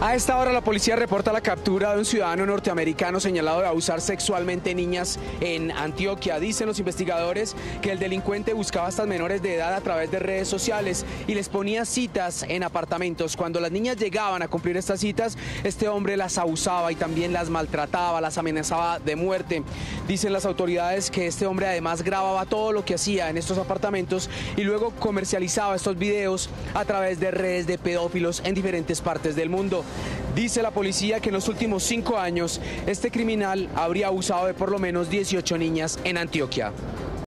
A esta hora la policía reporta la captura de un ciudadano norteamericano señalado de abusar sexualmente niñas en Antioquia. Dicen los investigadores que el delincuente buscaba a estas menores de edad a través de redes sociales y les ponía citas en apartamentos. Cuando las niñas llegaban a cumplir estas citas, este hombre las abusaba y también las maltrataba, las amenazaba de muerte. Dicen las autoridades que este hombre además grababa todo lo que hacía en estos apartamentos y luego comercializaba estos videos a través de redes de pedófilos en diferentes partes del mundo. Dice la policía que en los últimos cinco años este criminal habría abusado de por lo menos 18 niñas en Antioquia.